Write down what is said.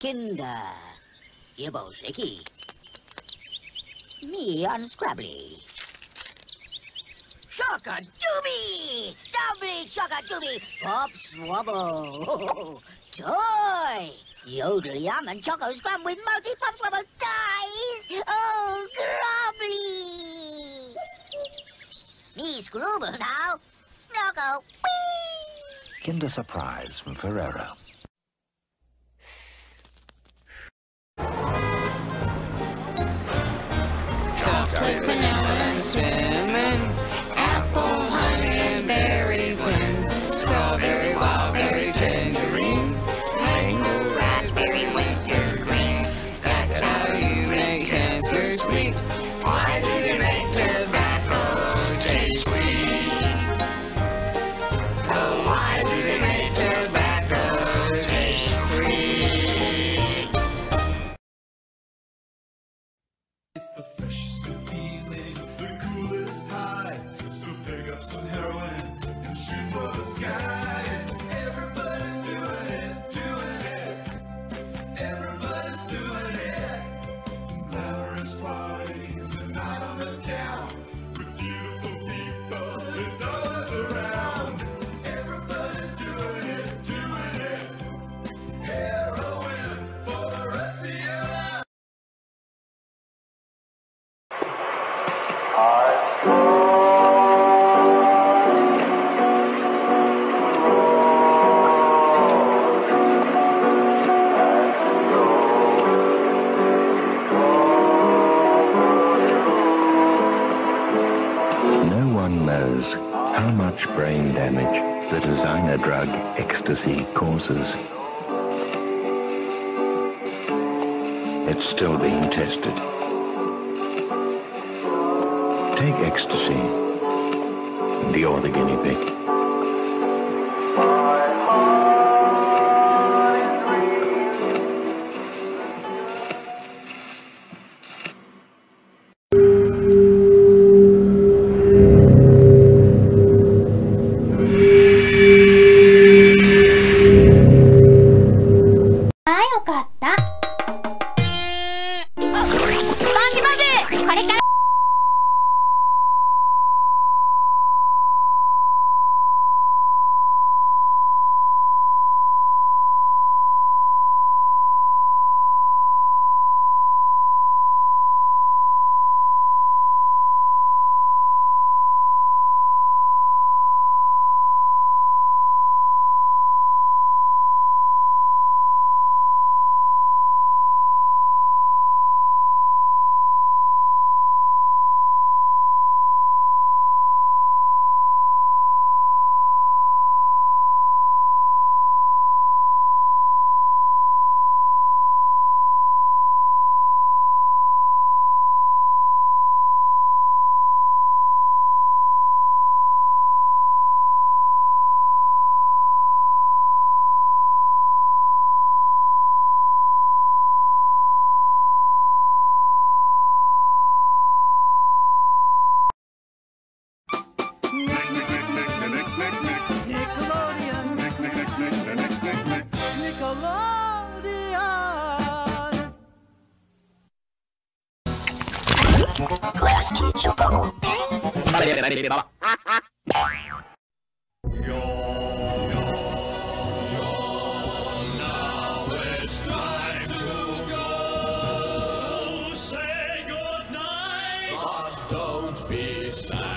Kinder. Ibbo Sticky. Me unscrabbly. Chocka Dooby! Doubly Chocka Dooby! Pop Swabble! Toy! Yodel Yum and Choco Scrum with multi Pop Swabble dies! Oh, grubbly! Me Scrooble now. Snuggle. Whee! Kinder Surprise from Ferrero. Freshest feeling, the coolest high. So pick up some heroin and shoot for the sky. Everybody's doing it, doing it. Everybody's doing it. Glamorous parties and night on the town with beautiful people. It's always how much brain damage the designer drug ecstasy causes. It's still being tested. Take ecstasy, and you're the guinea pig. Now it's time to go. Say goodnight. But don't be sad.